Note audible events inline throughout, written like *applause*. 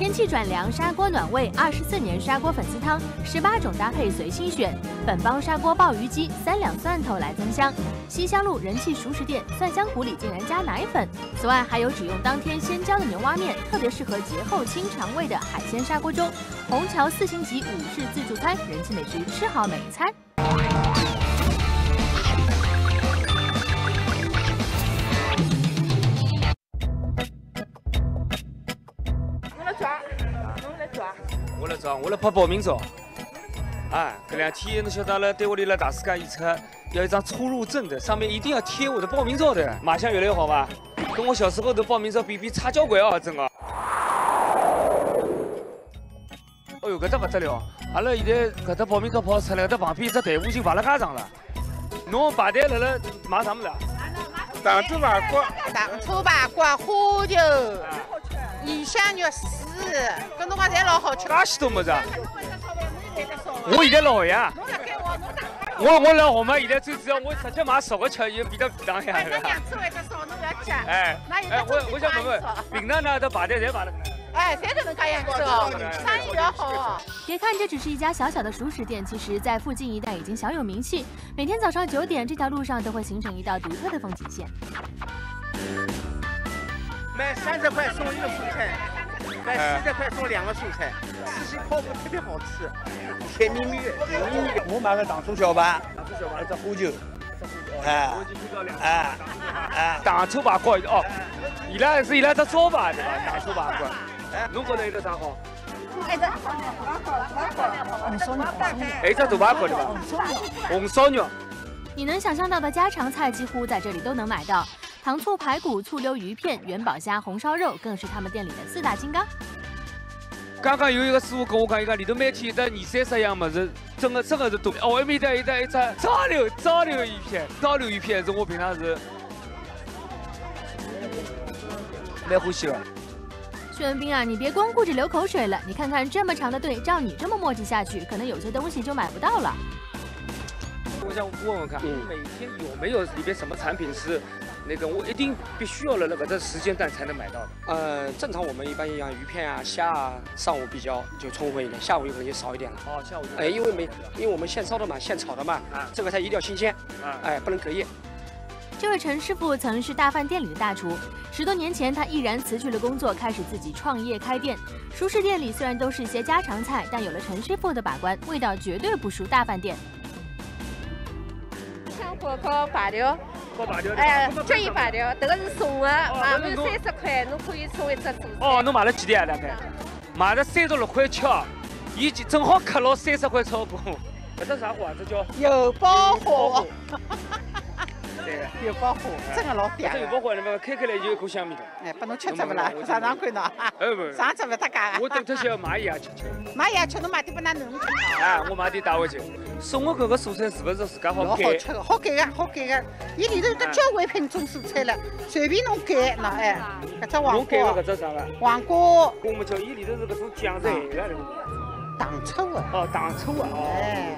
天气转凉，砂锅暖胃，二十四年砂锅粉丝汤，十八种搭配随心选。本帮砂锅鲍鱼鸡，三两蒜头来增香。西乡路人气熟食店，蒜香骨里竟然加奶粉。此外还有只用当天鲜浇的牛蛙面，特别适合节后清肠胃的海鲜砂锅粥。虹桥四星级武士自助餐，人气美食，吃好每一餐。我来抓，我来拍报名照。哎，这两天侬晓得了，单位里来大世界演出，要一张出入证的，上面一定要贴我的报名照的。马相越来越好吧？跟我小时候的报名照比比差交关哦，真的。哦哟，搿搭不得了！阿拉现在搿搭报名照跑出来，搿搭旁边一只队伍就排了介长了。侬排队辣辣买啥么子？糖醋排骨，糖醋排骨、花球、鱼香肉丝，搿侬讲侪老好吃。介许多么子？我现在老呀。我我老红嘛，现在最主要我直接买熟的吃，也比较便当呀。哎，那两次会得少，侬不要急。哎，哎，我我想问问，平常呢都排队侪排了。哎，谁都能这样子哦，生意比较好哦。别看这只是一家小小的熟食店，其实在附近一带已经小有名气。每天早上九点，这条路上都会形成一道独特的风景线。买三十块送一个蔬菜，买四十块送两个蔬菜，四喜泡芙特别好吃，甜蜜蜜的，甜蜜蜜的。我买个糖醋小排，糖醋小排，一只花球，哎，哎，哎，*laughs* 糖醋排骨哦，伊拉是伊拉只招牌对吧？糖醋排骨。哎，侬觉得有个啥好？哎，这红烧肉，哎，这大排骨对吧？红烧肉。你能想象到的家常菜几乎在这里都能买到，糖醋排骨、醋溜鱼片、元宝虾、红烧肉更是他们店里的四大金刚。刚刚有一个师傅跟我讲，伊讲里头每天有得二三十样么子，真的真的是多。哦，外面的一只一只糟溜糟溜鱼片，糟溜鱼片是我平常是蛮欢喜的。薛文斌啊，你别光顾着流口水了，你看看这么长的队，照你这么磨叽下去，可能有些东西就买不到了。我想问问看，每天有没有里边什么产品是那个我一定必须要了那个这时间段才能买到的？呃，正常我们一般样鱼片啊、虾啊，上午比较就充分一点，下午有可能就少一点了。哦，下午。哎，因为没，因为我们现烧的嘛，现炒的嘛，这个菜一定要新鲜，哎，不能隔夜。这位陈师傅曾是大饭店里的大厨，十多年前他毅然辞去了工作，开始自己创业开店。熟食店里虽然都是一些家常菜，但有了陈师傅的把关，味道绝对不输大饭店。香火烤八条，烤八条，哎，脚一八条，这个是送的，买满三十块，侬可以送一只主哦，侬买了几钿啊？大概？买了三十六块七，已经正好克了三十块超过。这是啥货啊？这叫油包货。对，油包货，真的老嗲。这油包货你么开开来就一股香味的。哎，把侬吃着不啦？上上看喏。哎不。上只不太假我等特些蚂蚁也吃吃。蚂蚁也吃，侬买点拨㑚囡恩吃。哎，我买点带回去。送我搿个蔬菜是不是自家好改？老好吃的，好改的，好改的。伊里头有得交关品种蔬菜了，随便侬改喏哎。搿只黄瓜。侬改个搿只啥个？黄瓜。我们叫伊里头是搿种酱菜个。糖醋的。哦，糖醋的。哎。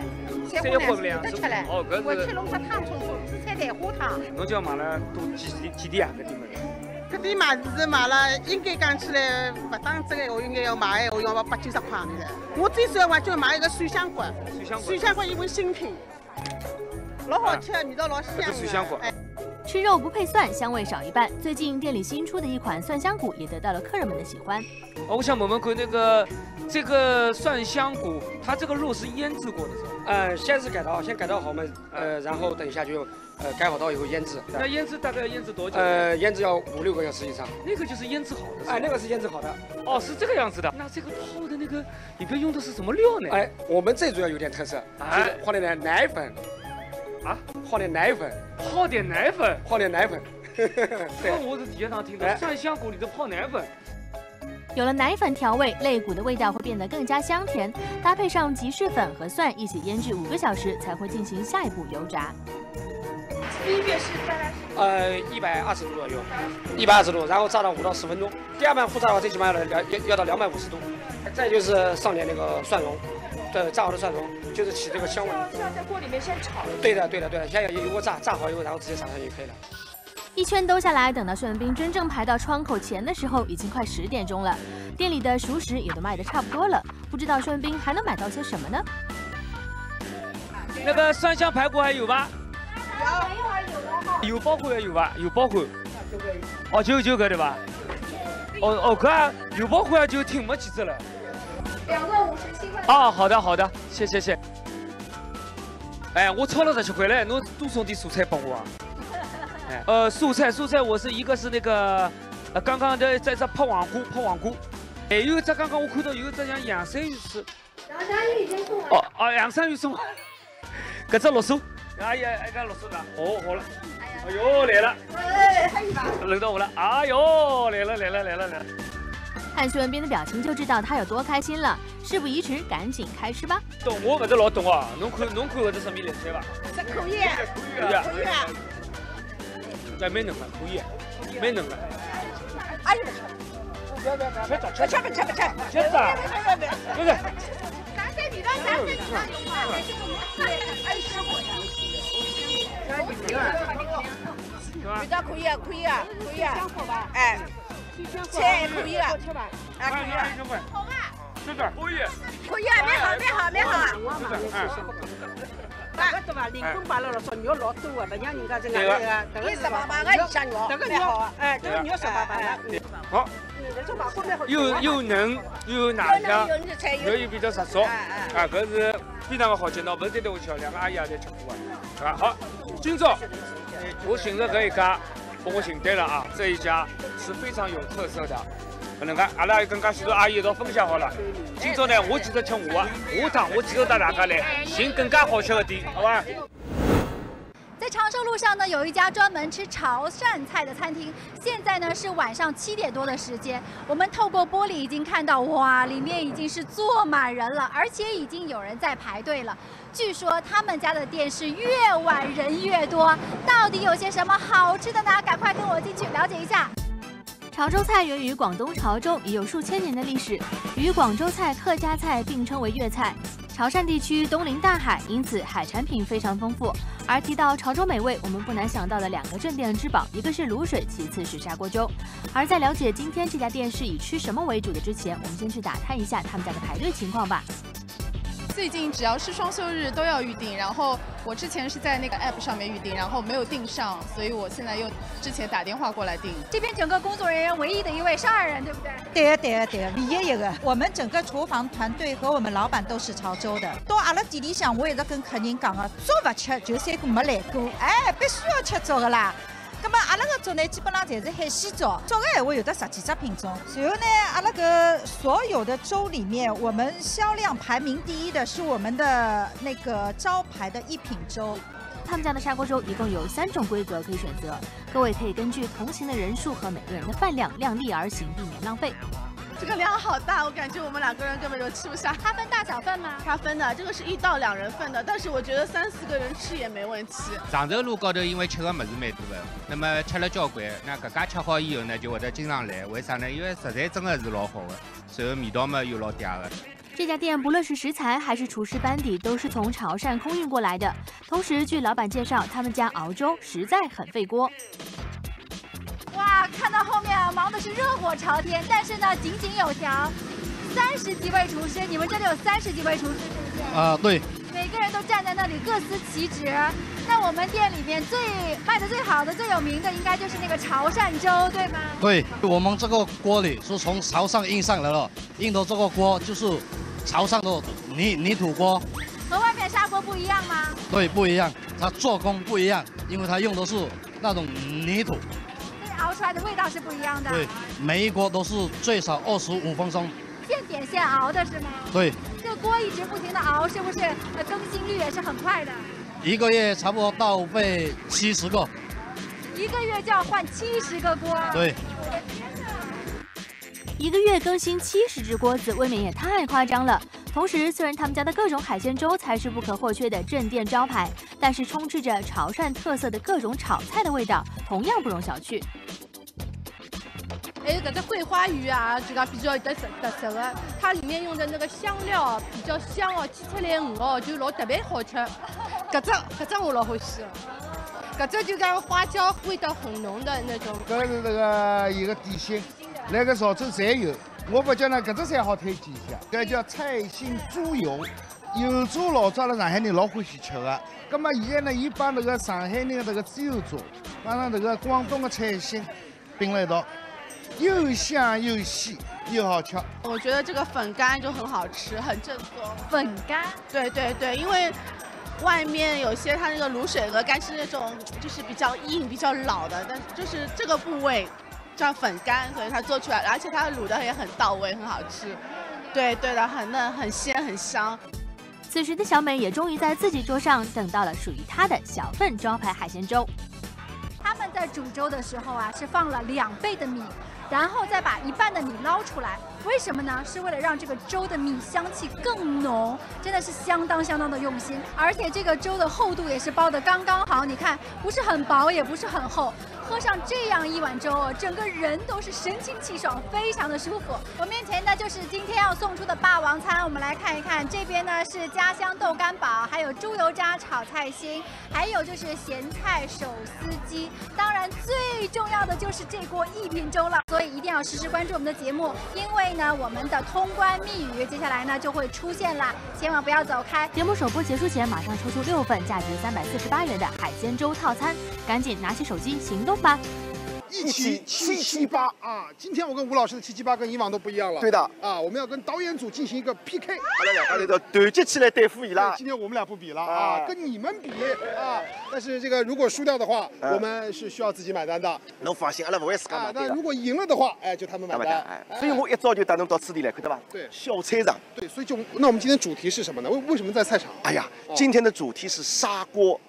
三花两种。哦，搿是。我去弄只汤冲冲，紫菜蛋花汤。侬叫买了多几几钿啊？搿点物事？搿点买是买了，应该讲起来勿打折的，我应该要买个，我要八九十块的。我最主要话就买一个蒜香骨，蒜香骨因为新品，老好吃，味道老香。蒜香骨。吃肉不配蒜，香味少一半。最近店里新出的一款蒜香骨也得到了客人们的喜欢。哦，我想问问看，那个这个蒜香骨，它这个肉是腌制过的是吧？呃，先是改刀，先改刀好嘛，呃，然后等一下就呃改好刀以后腌制。那腌制大概要腌制多久？呃，腌制要五六个小时以上。那个就是腌制好的。哎，那个是腌制好的。哦，是这个样子的。那这个泡的那个里边用的是什么料呢？哎，我们最主要有点特色，就是放点奶粉。啊，泡点奶粉，泡点奶粉，泡点奶粉。这 *laughs* 个我是第一趟听到，蒜香骨里头泡奶粉。有了奶粉调味，肋骨的味道会变得更加香甜，搭配上吉士粉和蒜一起腌制五个小时，才会进行下一步油炸。第一遍是大概是呃一百二十度左右，一百二十度，然后炸到五到十分钟。第二盘复炸的话，最起码要两要要到两百五十度。再就是上点那个蒜蓉。对，炸好的蒜蓉就是起这个香味。需要在锅里面先炒。对的，对的，对的，先有油锅炸，炸好以后，然后直接撒上去就可以了。一圈兜下来，等到顺兵真正排到窗口前的时候，已经快十点钟了。店里的熟食也都卖的差不多了，不知道顺兵还能买到些什么呢？那个蒜香排骨还有吧？有，有包还有吧？有包括。哦，就就个对吧？哦哦，哥，有包括就挺没几只了。两个五十七块。哦，好的好的，谢谢谢。哎，我炒了十七块嘞，侬多送点蔬菜帮我啊。*laughs* 哎，呃，蔬菜蔬菜，我是一个是那个，呃，刚刚的在这泡黄瓜泡黄瓜，还有这刚刚我看到有这像洋山芋是。洋山芋已经送完。哦哦，洋山芋送完。*laughs* 搿只绿薯，哎呀，哎搿绿薯的，哦好了。哎呦来了，哎，轮到我了，哎呦来了来了来了来了。看徐文斌的表情就知道他有多开心了。事不宜迟，赶紧开吃吧。懂我不是老懂啊，侬看侬看搿只什么绿菜吧？这可以，可以啊，可以啊。这蛮嫩的，可以，蛮嫩的。哎呦，不要不要不要，吃吃吃不吃不吃，吃啥？不是。咱这里头咱这里头有嘛？哎，吃过呀。味道可以啊，可以啊，可以啊，哎，菜可以可以啊，好吧，这个可以，可以啊，蛮好，蛮好，蛮好。那个对吧？林工罢了了，说肉老多啊，不像人家这个这个，这个是吧？这个肉，哎，这个肉是吧？好。又又嫩又奶香，肉又比较实爽，啊，搿是非常的好吃。喏，不是在我吃，两个阿姨也在吃过啊。啊，好，今朝我寻着搿一家，帮我寻对了啊，这一家是非常有特色的。不能介，阿拉跟介许多阿姨一道分享好了。今朝呢，我继续吃我的，下趟我继续带大家来寻更加好吃的店，好吧？在长寿路上呢，有一家专门吃潮汕菜的餐厅。现在呢是晚上七点多的时间，我们透过玻璃已经看到，哇，里面已经是坐满人了，而且已经有人在排队了。据说他们家的店是越晚人越多，到底有些什么好吃的呢？赶快跟我进去了解一下。潮州菜源于广东潮州，已有数千年的历史，与广州菜、客家菜并称为粤菜。潮汕地区东临大海，因此海产品非常丰富。而提到潮州美味，我们不难想到的两个镇店之宝，一个是卤水，其次是砂锅粥。而在了解今天这家店是以吃什么为主的之前，我们先去打探一下他们家的排队情况吧。最近只要是双休日都要预定，然后我之前是在那个 app 上面预定，然后没有订上，所以我现在又之前打电话过来订。这边整个工作人员唯一的一位上海人，对不对？对呀对呀对呀，唯一一个。我们整个厨房团队和我们老板都是潮州的。到阿拉店里向，我一直跟客人讲的，粥不吃就三个没来过，哎，必须要吃粥的啦。那么阿拉个粥呢，基本上侪是海鲜粥。粥的闲话有得十几只品种。随后呢，阿拉个所有的粥里面，我们销量排名第一的是我们的那个招牌的一品粥。他们家的砂锅粥一共有三种规格可以选择，各位可以根据同行的人数和每个人的饭量量力而行，避免浪费。这个量好大，我感觉我们两个人根本就吃不下。它分大小份吗？它分的，这个是一到两人份的，但是我觉得三四个人吃也没问题。长寿路高头因为吃的么子蛮多的，那么吃了交关，那搿家吃好以后呢，就会得经常来。为啥呢？因为实在真的是老好的，然后味道嘛又老嗲的。这家店不论是食材还是厨师班底，都是从潮汕空运过来的。同时，据老板介绍，他们家熬粥实在很费锅。哇，看到后面忙的是热火朝天，但是呢井井有条，三十几位厨师，你们这里有三十几位厨师是不是？啊，对。每个人都站在那里各司其职。那我们店里面最卖的最好的、最有名的，应该就是那个潮汕粥，对吗？对，我们这个锅里是从潮汕运上来了，印的这个锅就是潮汕的泥泥土锅。和外面砂锅不一样吗？对，不一样，它做工不一样，因为它用的是那种泥土。熬出来的味道是不一样的。对，每一锅都是最少二十五分钟。现点现熬的是吗？对。这个锅一直不停的熬，是不是？呃，更新率也是很快的。一个月差不多到位七十个。一个月就要换七十个锅。对。一个月更新七十只锅子，未免也太夸张了。同时，虽然他们家的各种海鲜粥才是不可或缺的镇店招牌，但是充斥着潮汕特色的各种炒菜的味道，同样不容小觑。还有这个桂花鱼啊，就讲比较有特特色的，它里面用的那个香料比较香哦，切出来鱼哦就老特别好吃。搿只搿只我老欢喜。搿搿只就讲花椒味道很浓的那种。搿是这个一个点心，那个潮州侪有。我不讲呢，搿只菜好推荐一下，搿叫菜心猪油。油炸老早辣上海人老欢喜吃的。葛末现在呢，伊帮那个上海人的这个猪油炸，帮上这个广东的菜心并了一道，又香又细又好吃。我觉得这个粉干就很好吃，很正宗。粉干？对对对，因为外面有些它那个卤水鹅肝是那种就是比较硬、比较老的，但就是这个部位叫粉干，所以它做出来，而且它卤的也很到位，很好吃。对对的，很嫩、很鲜、很香。此时的小美也终于在自己桌上等到了属于她的小份招牌海鲜粥。他们在煮粥的时候啊，是放了两倍的米，然后再把一半的米捞出来。为什么呢？是为了让这个粥的米香气更浓，真的是相当相当的用心。而且这个粥的厚度也是包的刚刚好，你看，不是很薄，也不是很厚。喝上这样一碗粥，整个人都是神清气爽，非常的舒服。我面前呢就是今天要送出的霸王餐，我们来看一看，这边呢是家乡豆干煲，还有猪油渣炒菜心，还有就是咸菜手撕鸡。当然最重要的就是这锅一品粥了，所以一定要实时关注我们的节目，因为呢我们的通关密语接下来呢就会出现啦，千万不要走开。节目首播结束前，马上抽出六份价值三百四十八元的海鲜粥套餐，赶紧拿起手机行动吧。一起七七八啊！今天我跟吴老师的七七八跟以往都不一样了。对的啊，我们要跟导演组进行一个 PK。阿拉两家头团结起来对付伊拉。今天我们俩不比了啊，跟你们比啊！但是这个如果输掉的话，我们是需要自己买单的。侬放心，阿拉不会自家买单。那如果赢了的话，哎，就他们买单。所以我一早就带侬到此地来，看到吧？对，小菜场。对，所以就那我们今天主题是什么呢？为为什么在菜场？哎呀，今天的主题是砂锅。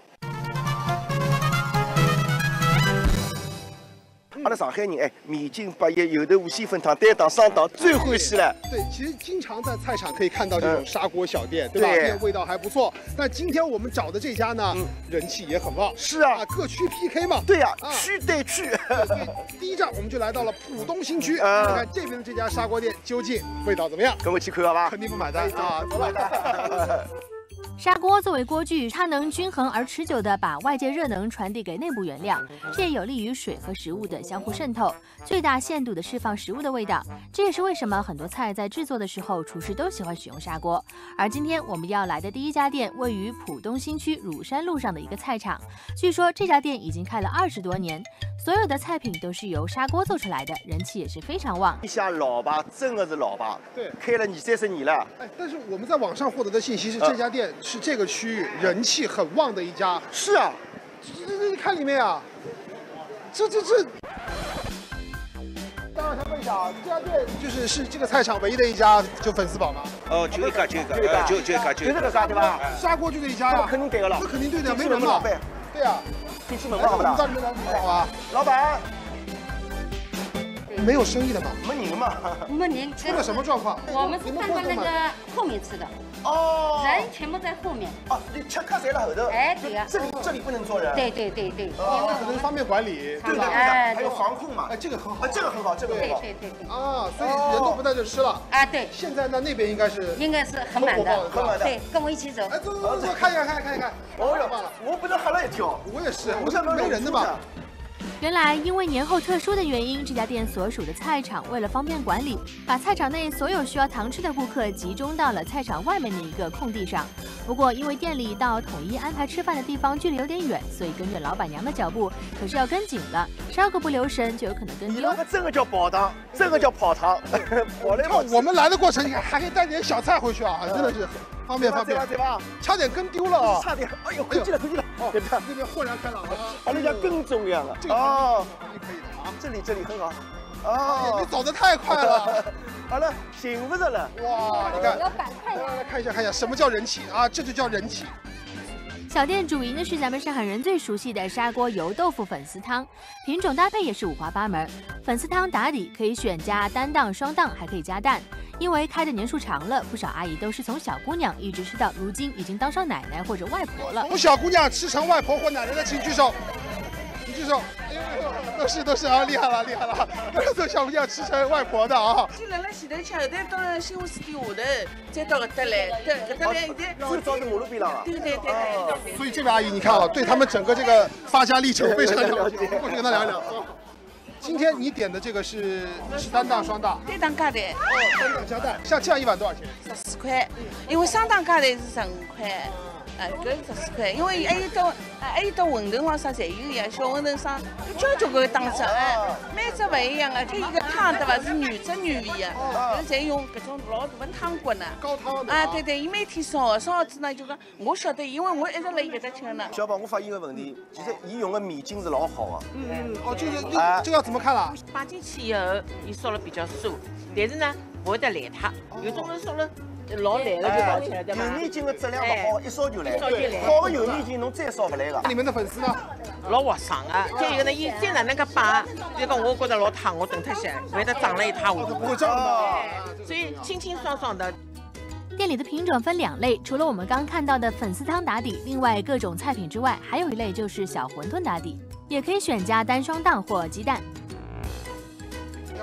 阿拉上海人哎，米津八叶、油豆腐、鲜粉汤、担档、双档最欢喜了。对，其实经常在菜场可以看到这种砂锅小店，对吧？对，味道还不错。但今天我们找的这家呢，人气也很旺。是啊，各区 PK 嘛。对呀，区对区。第一站我们就来到了浦东新区，看看这边的这家砂锅店究竟味道怎么样？跟我去看好吧？肯定不买单啊！不买单。*laughs* 砂锅作为锅具，它能均衡而持久地把外界热能传递给内部原料，这也有利于水和食物的相互渗透，最大限度地释放食物的味道。这也是为什么很多菜在制作的时候，厨师都喜欢使用砂锅。而今天我们要来的第一家店，位于浦东新区乳山路上的一个菜场。据说这家店已经开了二十多年，所有的菜品都是由砂锅做出来的，人气也是非常旺。一家老牌，真的是老牌，对，开了二三十年了。哎，但是我们在网上获得的信息是，这家店。是这个区域人气很旺的一家。是啊，这这这看里面啊，这这这。当然，想问一下啊，这家店就是是这个菜场唯一的一家就粉丝宝吗？哦，就一家，就一家，就就一家，就这个啥对吧？砂锅就这一家呀。肯定对的了。那肯定对的，没人嘛。对呀。进去门嘛，好不啦？到里面来好啊，老板。没有生意的嘛？没人嘛。没人。出了什么状况？我们是放在那个后面吃的。哦，人全部在后面。哦，你吃客在了后头。哎，对呀。这里这里不能坐人。对对对对。哦，可能方便管理。对的对的。还有防控嘛。哎，这个很好。啊，这个很好，这个很好。对对对。啊，所以人都不在这吃了。啊，对。现在呢，那边应该是。应该是很满的。很满的。对，跟我一起走。哎，走走走，看一看，看一看，看一看。哦哟，我不是吓了一跳。我也是，我这没人的嘛。原来，因为年后特殊的原因，这家店所属的菜场为了方便管理，把菜场内所有需要糖吃的顾客集中到了菜场外面的一个空地上。不过，因为店里到统一安排吃饭的地方距离有点远，所以跟着老板娘的脚步可是要跟紧了，稍个不留神就有可能跟丢了。那个这个叫跑堂，这个叫跑堂。跑来跑我们来的过程还可以带点小菜回去啊，真的是方便方便。对吧？差点跟丢了啊！差点，哎呦，可以了，可以了。哦，这边豁然开朗了，啊，那家更重要了。哦，这里可以的啊，这里这里很好。哦，你走得太快了。*laughs* 好了，幸福着了。哇，你看，来看一下看一下，什么叫人气啊？这就叫人气。小店主营的是咱们上海人最熟悉的砂锅油豆腐粉丝汤，品种搭配也是五花八门。粉丝汤打底可以选加单档、双档，还可以加蛋。因为开的年数长了，不少阿姨都是从小姑娘一直吃到如今已经当上奶奶或者外婆了。从小姑娘吃成外婆或奶奶的，请举手。请举手。哎呦，都是都是啊，厉害了厉害了，*laughs* 这小姑娘吃成外婆的啊。先辣辣前头吃，后头到新华书店下头，再到搿搭来，搿搭来现在马路边浪啊。对对对。所以这位阿姨，你看啊，对他们整个这个发家历程非常了解，过去跟她聊一聊。今天你点的这个是是单档双档？单档加蛋。哦，单档加蛋，像这样一碗多少钱？十四块，因为双档加蛋是十五块。呃，搿十四块，因为还有到，还有到馄饨咾啥侪有呀，小馄饨啥，交交关档次，哎，每只勿一样啊。就一个汤对伐，是原汁原味的，搿侪用搿种老大的汤锅呢。高汤啊，对对，伊每天烧，烧子呢就讲，我晓得，因为我一直辣伊搿搭吃呢。小宝，我发现个问题，其实伊用的米筋是老好的。嗯嗯，哦，这个这个要怎么看了？摆进去以后，伊烧了比较酥，但是呢，勿会得烂塌。有种人烧了。老烂了就跑起来，对吧？油面筋的质量不好，一烧就烂。好的油面筋侬再烧不来个。你们的粉丝呢？老划算啊！再一个呢，伊再哪能个摆，比如讲我觉得老烫，我炖脱些，不会得长了一塌糊涂。所以清清爽爽的。店里的品种分两类，除了我们刚看到的粉丝汤打底，另外各种菜品之外，还有一类就是小馄饨打底，也可以选加单双蛋或鸡蛋。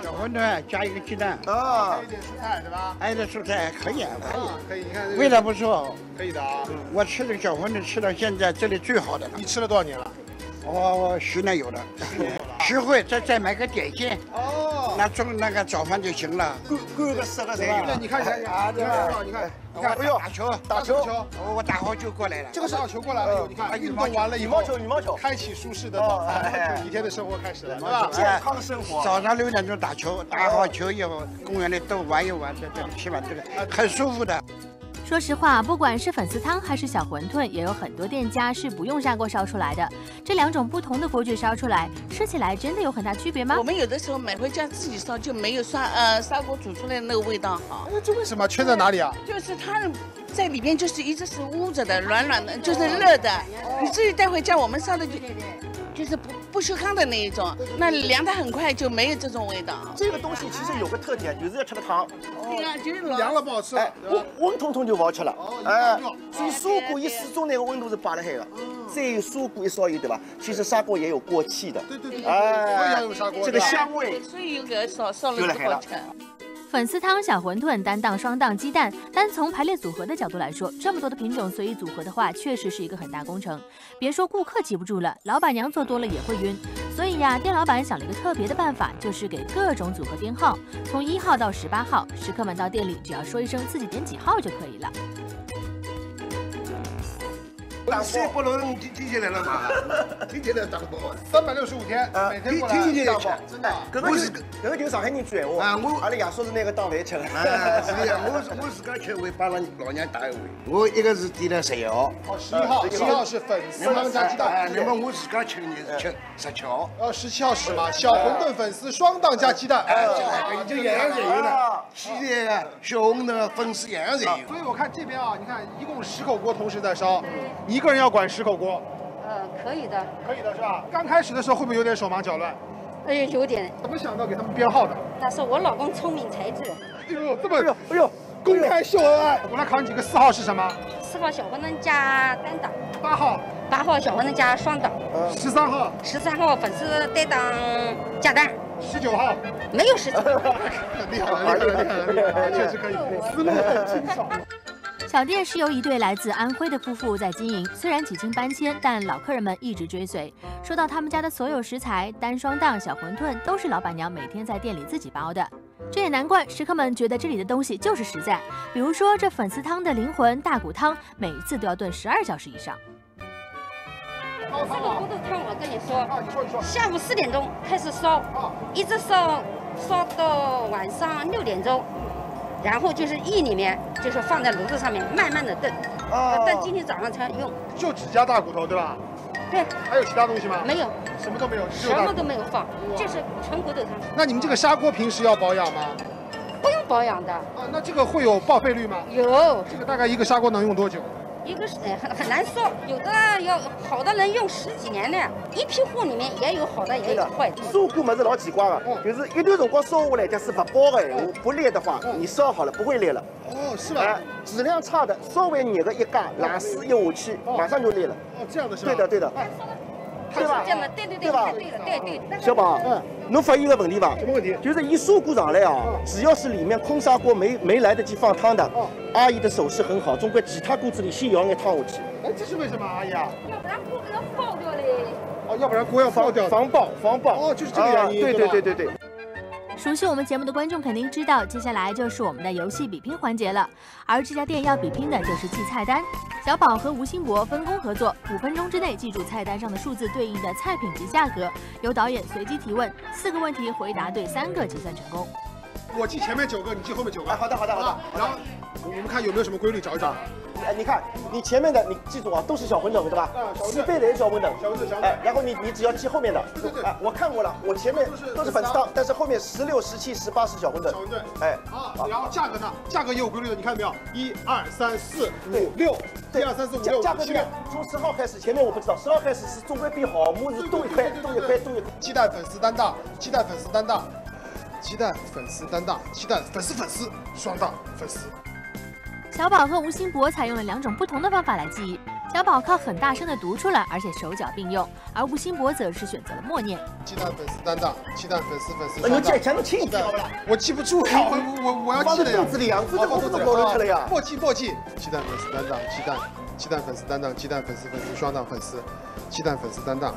小馄饨加一个鸡蛋，啊，加一点蔬菜是吧？还有点蔬菜可以，可以，可以。你看，味道不错，可以的啊。我吃这个小馄饨吃到现在这里最好的了。你吃了多少年了？我十年有了。实惠，再再买个点心。哦。那中那个早饭就行了。够够个十个人。那。你看一下，你看，你看，你看，哎呦，打球，打球，我我打好球过来了。这个是打球过来了，哎呦，你看，运动完了以后，羽毛球，羽毛球，开启舒适的早餐，一天的生活开始了，是吧？健康生活。早上六点钟打球，打好球以后，公园里都玩一玩，这这里吃完这个很舒服的。说实话，不管是粉丝汤还是小馄饨，也有很多店家是不用砂锅烧出来的。这两种不同的锅具烧出来，吃起来真的有很大区别吗？我们有的时候买回家自己烧，就没有砂呃砂锅煮出来的那个味道好。那，这为什么？缺在哪里啊？就是它在里面就是一直是捂着的，软软的，就是热的。你自己带回家，我们烧的就就是不不锈钢的那一种，那凉的很快，就没有这种味道。这个东西其实有个特点，就是要吃的汤。对啊，就是凉了不好吃。哎，温温通通就不好吃了。哎，所以砂锅一始终那个温度是摆得海的。再有砂锅一烧油，对吧？其实砂锅也有过气的。对对对。哎，这个香味，所以有个烧烧了就好吃。粉丝汤、小馄饨、单档、双档、鸡蛋，单从排列组合的角度来说，这么多的品种随意组合的话，确实是一个很大工程。别说顾客记不住了，老板娘做多了也会晕。所以呀，店老板想了一个特别的办法，就是给各种组合编号，从一号到十八号，食客们到店里只要说一声自己点几号就可以了。三百轮听听起来了嘛？*laughs* 听起来当包，三百六十五天，每天过来听起来真的。搿个是搿个就是上海人最话啊！我阿拉爷叔是那个当饭吃的。啊，是的，我我自家吃会帮老老娘打一回。我一个是点了十一号。哦，十一号，十一号是粉丝汤加鸡蛋。那么我自家吃的是吃十七号。哦，十七号是嘛？小馄饨粉丝双档加鸡蛋。哎，就样样侪有了。鸡蛋、小馄饨、粉丝样样侪有。所以我看这边啊，你看一共十口锅同时在烧，一个人要管十口锅。呃，可以的。可以的是吧？刚开始的时候会不会有点手忙脚乱？哎呀，有点。怎么想到给他们编号的？但是我老公聪明才智。哎呦，这么哎呦，公开秀恩爱。我来考你几个，四号是什么？四号小馄饨加单档。八号。八号小馄饨加双档。十三号。十三号粉丝带档加单。十九号。没有十九。*laughs* 厉害了，厉害了，厉害了，厉害了，确实可以，思路很清爽。小店是由一对来自安徽的夫妇在经营，虽然几经搬迁，但老客人们一直追随。说到他们家的所有食材，单双档、小馄饨都是老板娘每天在店里自己包的。这也难怪食客们觉得这里的东西就是实在。比如说这粉丝汤的灵魂大骨汤，每一次都要炖十二小时以上。这个骨头汤我跟你说，下午四点钟开始烧，一直烧烧到晚上六点钟。然后就是一里面，就是放在炉子上面慢慢的炖，啊炖今天早上才用。就只加大骨头对吧？对。还有其他东西吗？没有，什么都没有，什么都没有放，就是纯骨头汤。那你们这个砂锅平时要保养吗？不用保养的。啊，那这个会有报废率吗？有。这个大概一个砂锅能用多久？一个是很很难说，有的要好的能用十几年的，一批货里面也有好的，也有坏的。砂锅么是老奇怪的，就是一段辰光烧下来，但是不爆的闲话，不裂的话，你烧好了不会裂了。哦，是吧？质量差的，稍微热个一加，冷水一下去，马上就裂了。哦，这样的是吧？对的，对的。对吧？对对对，对吧对，对对。小宝，嗯，侬发现一个问题吧？什么问题？就是一砂锅上来啊，只要是里面空砂锅没没来得及放汤的，阿姨的手势很好，总归其他锅子里先舀点汤下去。哎，这是为什么，阿姨啊？要不然锅给它爆掉嘞。哦，要不然锅要爆掉。防爆，防爆。哦，就是这个原因。对对对对对对。熟悉我们节目的观众肯定知道，接下来就是我们的游戏比拼环节了。而这家店要比拼的就是记菜单。小宝和吴兴博分工合作，五分钟之内记住菜单上的数字对应的菜品及价格，由导演随机提问，四个问题回答对三个计算成功。我记前面九个，你记后面九个。哎好的好的好的。然后我们看有没有什么规律，找一找。哎，你看，你前面的你记住啊，都是小馄饨，对吧？西贝的小馄饨。小馄饨，小馄饨。哎，然后你你只要记后面的。对对对。哎，我看过了，我前面都是粉丝汤，但是后面十六、十七、十八是小馄饨。小馄饨。哎。啊，然后价格呢？价格也有规律的，你看到没有？一二三四五六，一二三四五六价格。从十号开始，前面我不知道，十号开始是中规比好木是多一块，多一块，多一块。期待粉丝担当，期待粉丝担当，鸡蛋粉丝担当，鸡蛋粉丝粉丝双档粉丝。小宝和吴兴博采用了两种不同的方法来记忆。小宝靠很大声的读出来，而且手脚并用；而吴兴博则是选择了默念。鸡蛋粉丝担当，鸡蛋粉丝粉丝。你这全都清记好了，我记不住呀，我我我要记的呀。肚子里呀，肚子我都搞乱了呀。默记默记，鸡蛋粉丝担当，鸡蛋，鸡蛋粉丝担当，鸡蛋粉丝粉丝双档粉丝，鸡蛋粉丝担当。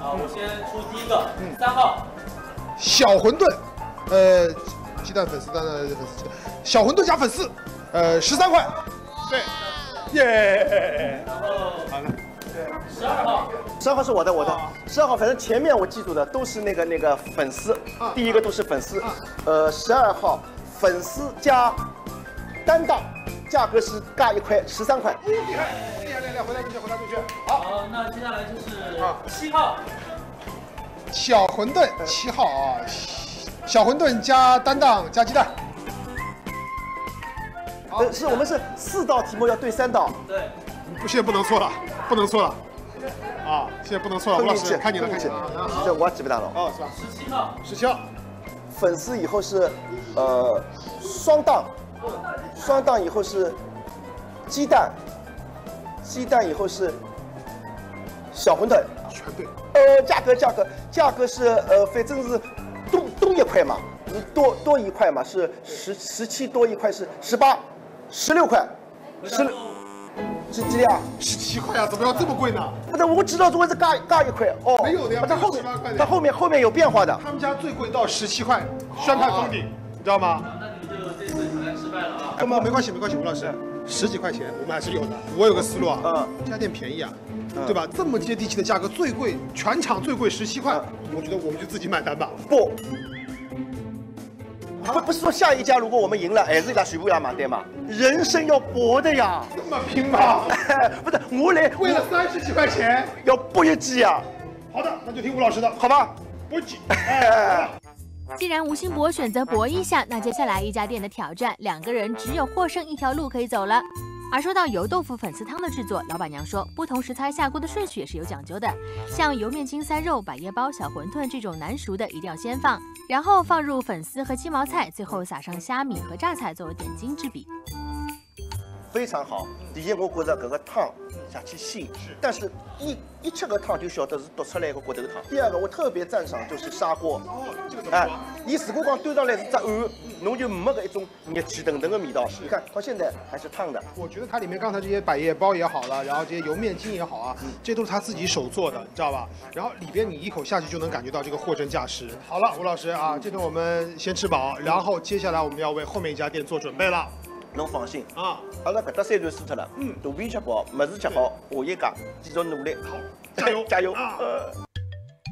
啊，我先出第一个，嗯三号。小馄饨，呃，鸡蛋粉丝蛋蛋粉丝，小馄饨加粉丝，呃，十三块。对，耶。然后好了，十二号。十二号是我的，我的。十二号，反正前面我记住的都是那个那个粉丝，第一个都是粉丝。呃，十二号粉丝加担当，价格是嘎一块，十三块。回答正确，回答正确。好，那接下来就是七号。小馄饨七号啊，小馄饨加担当加鸡蛋。呃，是我们是四道题目要对三道。对。不，现在不能错了，不能错了。啊，现在不能错了，吴老师，看你了，看你了。这我记不大了。哦，是吧？十七号。十七号。粉丝以后是呃双档，双档以后是鸡蛋，鸡蛋以后是小馄饨。全对。呃，价格价格价格是呃，反正是多多一块嘛，多多一块嘛，是十十七多一块是十八，十六块，十六，是几两？十七块啊，怎么要这么贵呢？不是，我知道中文是嘎嘎一块哦，没有的呀，它后面它后面后面有变化的。他们家最贵到十七块，宣判封顶，你知道吗？那你们就这次挑战失败了啊。那么没关系没关系，吴老师，十几块钱我们还是有的。我有个思路啊，嗯，这家店便宜啊。对吧？这么接地气的价格，最贵，全场最贵十七块，我觉得我们就自己买单吧。不，不不是说下一家如果我们赢了，还是伊拉全部要买单嘛？人生要搏的呀，这么拼吗？*laughs* 不是，我来为了三十几块钱要搏一记呀。好的，那就听吴老师的，好吧？搏一记。*laughs* 既然吴兴博选择搏一下，那接下来一家店的挑战，两个人只有获胜一条路可以走了。而说到油豆腐粉丝汤的制作，老板娘说，不同食材下锅的顺序也是有讲究的。像油面筋塞肉、百叶包、小馄饨这种难熟的，一定要先放，然后放入粉丝和鸡毛菜，最后撒上虾米和榨菜作为点睛之笔。非常好。第一，我觉着搿个汤下去鲜，但是一一吃个汤就晓得是独出来一个骨头汤。第二个，我特别赞赏就是砂锅，哎，你如果讲端上来是只碗，侬就没搿一种热气腾腾的味道。你看到现在还是烫的。我觉得它里面刚才这些百叶包也好了，然后这些油面筋也好啊，这都是他自己手做的，你知道吧？然后里边你一口下去就能感觉到这个货真价实。好了，吴老师啊，这顿我们先吃饱，然后接下来我们要为后面一家店做准备了。侬放心。啊，阿拉搿搭三段输脱了，嗯，肚皮吃饱，物事吃好，下一家继续努力，好，*laughs* 加油。加油！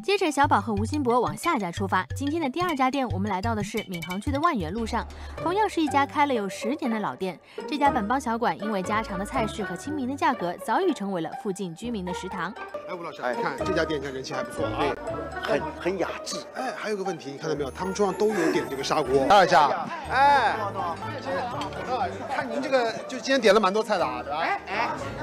接着，小宝和吴金博往下家出发。今天的第二家店，我们来到的是闵行区的万源路上，同样是一家开了有十年的老店。这家本帮小馆因为家常的菜式和亲民的价格，早已成为了附近居民的食堂。哎，吴老师，哎，看这家店，看人气还不错啊，很很雅致。哎，还有个问题，你看到没有？他们桌上都有点这个砂锅。二家，哎，看您这个，就今天点了蛮多菜的啊，对吧？哎哎，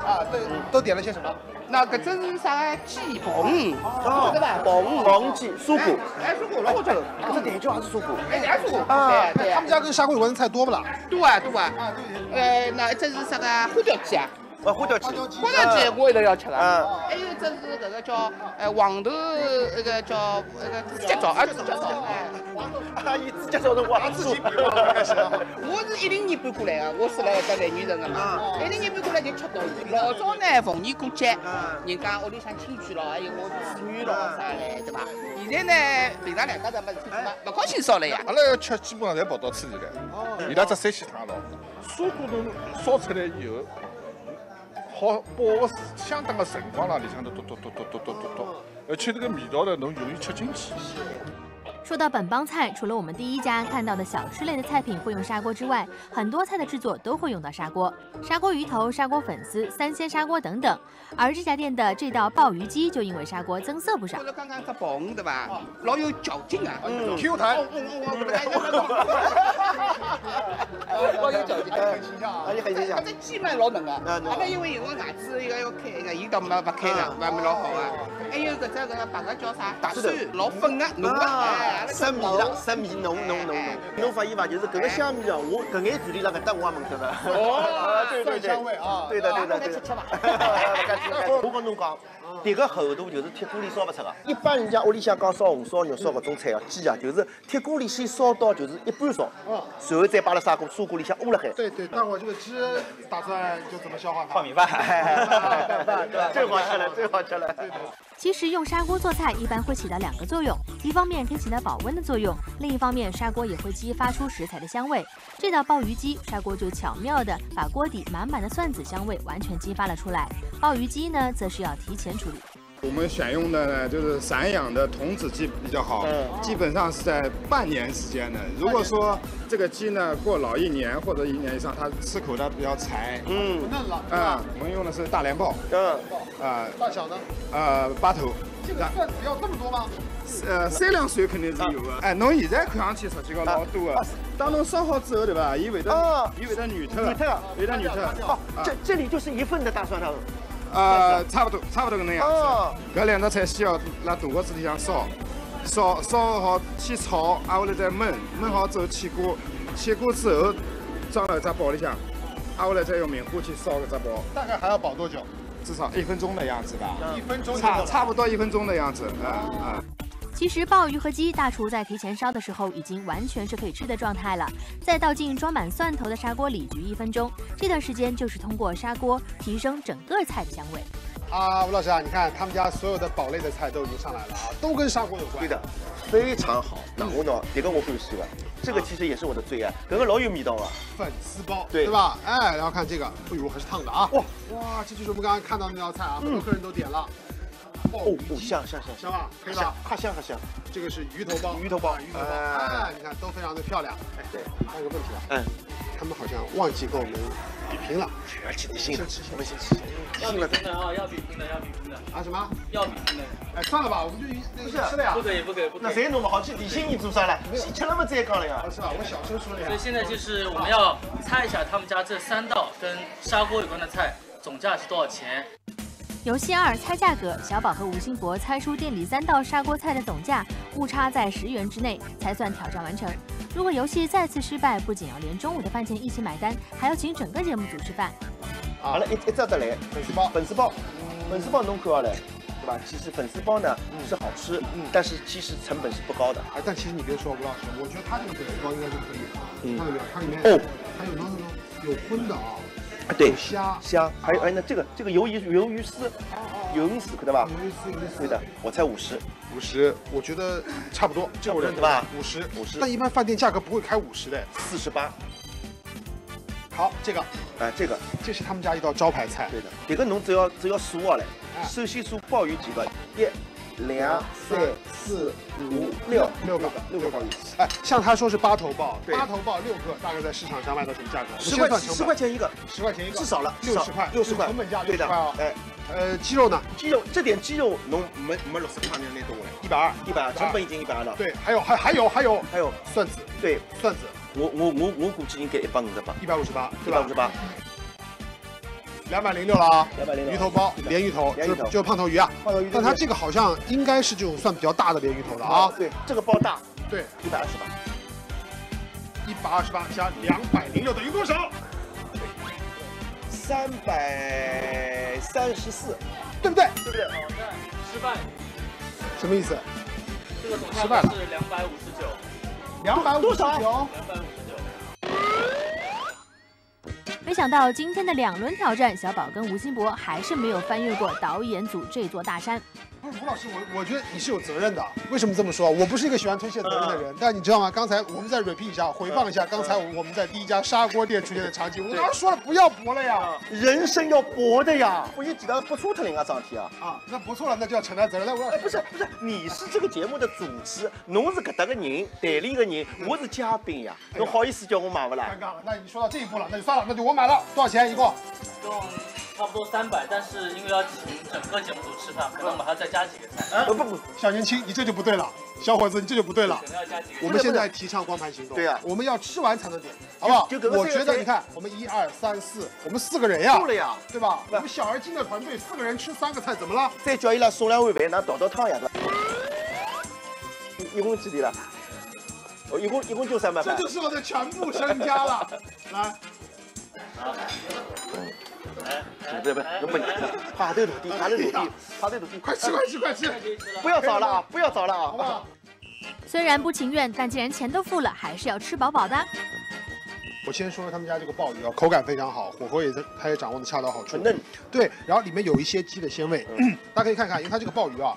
啊，对，都点了些什么？那搿只是啥鸡鲍鱼，哦，对吧？鲍鱼、黄鸡、砂锅。哎，砂锅老多。搿只蛋饺还是砂锅？哎。啊，对对。他们家跟砂锅有关的菜多不啦？多啊多啊。呃，那一只是啥个花雕鸡啊？哦，花椒鸡，花椒鸡我一定要吃的。啊还有一只是搿个叫呃黄豆那个叫那个猪脚爪，啊猪脚爪。阿姨自己造成我自己比我是一零年搬过来的，我是来搿兰屿城的嘛。一零年搬过来就吃到老早呢，逢年过节，人家屋里向亲戚咯，还有我子女咯啥嘞，对吧？现在呢，平常两家头没事体做嘛，勿高兴烧了呀。阿拉要吃，基本上侪跑到村里来，伊拉只山西汤咯，砂锅头烧出来以后，好保个相当个辰光了，里向头剁剁剁剁剁剁剁剁，而且这个味道呢，侬容易吃进去。说到本帮菜，除了我们第一家看到的小吃类的菜品会用砂锅之外，很多菜的制作都会用到砂锅，砂锅鱼头、砂锅粉丝、三鲜砂锅等等。而这家店的这道鲍鱼鸡就因为砂锅增色不少。刚刚只鲍鱼对吧？老有嚼劲啊，嗯，Q 弹。老有嚼劲，很形象啊，也很形象。这鸡嘛老嫩个，阿拉因为有个牙齿一个要开个，伊倒没勿开个，外面老好个。还有搿只搿个白个叫啥？大蒜，老粉个，浓个，哎，色米了，色米浓浓浓浓。侬发现伐？就是搿个香米啊，我搿眼距离辣搿搭我也闻得了。哦，*laughs* 对对对，香味啊，对的对的对的。我跟侬讲，迭个厚度就是铁锅里烧勿出个。一般人家屋里向讲烧红烧肉烧搿种菜哦，鸡啊，就是铁锅里先烧到就是一半熟，嗯，然后再摆辣砂锅砂锅里向捂辣海。对对，那我这个鸡打算就怎么消化它？泡米饭，*laughs* *laughs* 最好吃了，最好吃了。其实用砂锅做菜一般会起到两个作用，一方面可以起到保温的作用，另一方面砂锅也会激发出食材的香味。这道鲍鱼鸡，砂锅就巧妙的把锅底满满的蒜子香味完全激发了出来。鲍鱼鸡呢，则是要提前处理。我们选用的呢，就是散养的童子鸡比较好，基本上是在半年时间的。如果说这个鸡呢过老一年或者一年以上，它吃口它比较柴，嗯，不嫩了，啊，我们用的是大连鲍，嗯，啊，大小呢？呃，八头。这个蒜子要这么多吗？呃，三两水肯定是有的。哎，侬现在看上去实际上老多的。当侬烧好之后，对吧？伊会得，伊会得软脱，软脱，会得软脱。哦，这这里就是一份的大蒜头。呃，差不多，差不多搿能样子。搿两道菜先要辣大锅子里向烧，烧烧好先炒，挨下来再焖，焖好之后起锅，起锅之后装到一只煲里向，挨下来再用明火去烧搿只煲。大概还要煲多久？至少一分钟的样子吧。一分钟差差不多一分钟的样子，啊啊。其实鲍鱼和鸡，大厨在提前烧的时候已经完全是可以吃的状态了，再倒进装满蒜头的砂锅里焗一分钟，这段时间就是通过砂锅提升整个菜的香味。啊，吴老师啊，你看他们家所有的堡类的菜都已经上来了啊，都跟砂锅有关。对的，非常好。那我呢，迭个我欢喜的，这个其实也是我的最爱，搿个老有味道啊。粉丝包，对对吧？哎，然后看这个，哎呦还是烫的啊！哇哇，这就是我们刚刚看到的那道菜啊，很多客人都点了。哦哦，香香香香吧？可以吧？哈香哈香。这个是鱼头包，鱼头包，鱼头包，哎，你看都非常的漂亮。哎，对，还有个问题啊，嗯，他们好像忘记跟我们比拼了，而且你信了，我们先吃。要比拼的啊，要比拼的，要比拼的。啊什么？要比拼的。哎，算了吧，我们就那个吃了呀。不可以，不可以，不可以。那谁弄不好去提醒你做啥了？先吃了么再讲了呀？是吧？我小时候说的呀。所以现在就是我们要猜一下他们家这三道跟砂锅有关的菜总价是多少钱。游戏二猜价格，小宝和吴兴博猜出店里三道砂锅菜的总价，误差在十元之内才算挑战完成。如果游戏再次失败，不仅要连中午的饭钱一起买单，还要请整个节目组吃饭。好了，一一只得来粉丝包，粉丝包，粉丝包侬看下来，对吧？其实粉丝包呢是好吃，但是其实成本是不高的。哎，但其实你别说，吴老师，我觉得他这个粉丝包应该是可以的。嗯看到没有？它里面哦，还有 no no no 有荤的啊。对，虾虾，还有哎，那这个这个鱿鱼鱿鱼丝，鱿鱼丝，看到吧？鱿鱼丝，鱿鱼丝，对的，我猜五十，五十，我觉得差不多，这我认对吧？五十，五十。但一般饭店价格不会开五十的，四十八。好，这个，哎，这个，这是他们家一道招牌菜。对的，这个侬只要只要数下来，首先数鲍鱼几个，一、两、三、四、五、六，六个，六个鲍鱼。哎，像他说是八头鲍，对八头鲍六个，大概在市场上卖到什么价格？十块十块钱一个，十块钱一个，至少了，六十块，六十块，成本价六对的十块哦。哎，呃，鸡肉呢？鸡肉这点鸡肉侬没没六十块那那多嘞，一百二，一百二，成本已经一百二了。对，还有还还有还有。还有。蒜子，对，蒜子，我我我我估计应该一百五十八，一百五十八，一百五十八。两百零六了啊，两百零六，鱼头包，鲢鱼头，就是就是胖头鱼啊，胖头鱼。但它这个好像应该是这种算比较大的鲢鱼头了啊。对，这个包大，对，一百二十八，一百二十八加两百零六等于多少？三百三十四，对不对？对不对？失败。什么意思？这个总失败了价是两百五十九。两百五十九。两百五十九。没想到今天的两轮挑战，小宝跟吴昕博还是没有翻越过导演组这座大山。不是吴老师，我我觉得你是有责任的。为什么这么说？我不是一个喜欢推卸责任的人，但你知道吗？刚才我们再 repeat 一下，回放一下刚才我们在第一家砂锅店出现的场景。我刚刚说了不要搏了呀，人生要搏的呀，不一记得不错特另外桩事体啊。啊，那不错了，那就要承担责任。那我要哎，不是不是，你是这个节目的主持，侬是搿搭个人，代理个人，我是嘉宾呀，侬好意思叫我买不啦？尴尬了，那你说到这一步了，那就算了，那就我买了，多少钱一个？一共差不多三百，但是因为要请整个节目组吃饭，可能我们还要再加几个菜。不不不，小年轻，你这就不对了，小伙子，你这就不对了可能要加几个。我们现在提倡光盘行动，对呀我们要吃完才能点，好不好？我觉得你看，我们一二三四，我们四个人呀，够了呀对吧？我们小而精的团队，四个人吃三个菜，怎么了？再叫伊拉送两碗饭，那倒倒汤呀，对吧？一一共几钿了？我，一共一共就三百这。就是我的全部身家了，*laughs* 来。不不不，不趴头土地，趴头土地，趴头土地，快吃快吃快吃！不要找了啊，不要找了啊，好不好？虽然不情愿，但既然钱都付了，还是要吃饱饱的。我先说说他们家这个鲍鱼啊，口感非常好，火候也是它也掌握的恰到好处，很嫩。对，然后里面有一些鸡的鲜味，大家可以看看，因为它这个鲍鱼啊，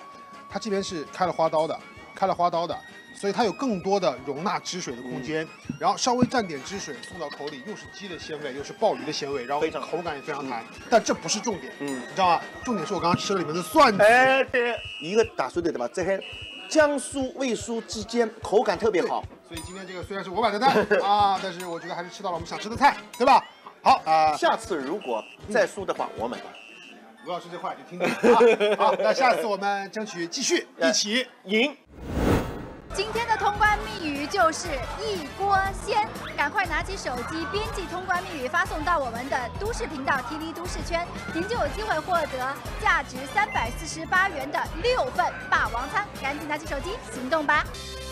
它这边是开了花刀的，开了花刀的，所以它有更多的容纳汁水的空间，然后稍微蘸点汁水送到口里，又是鸡的鲜味，又是鲍鱼的鲜味，然后口感也非常弹。但这不是重点，嗯，你知道吗？重点是我刚刚吃了里面的蒜子，哎，对，一个打碎的对吧？这还江苏味酥之间，口感特别好。所以今天这个虽然是我买的单 *laughs* 啊，但是我觉得还是吃到了我们想吃的菜，对吧？好啊，下次如果再输的话，我买单。吴老师这话就听懂了啊。好，那下次我们争取继续 *laughs* 一起赢。今天的通关密语就是一锅鲜，赶快拿起手机编辑通关密语发送到我们的都市频道 TV 都市圈，您就有机会获得价值三百四十八元的六份霸王餐，赶紧拿起手机行动吧！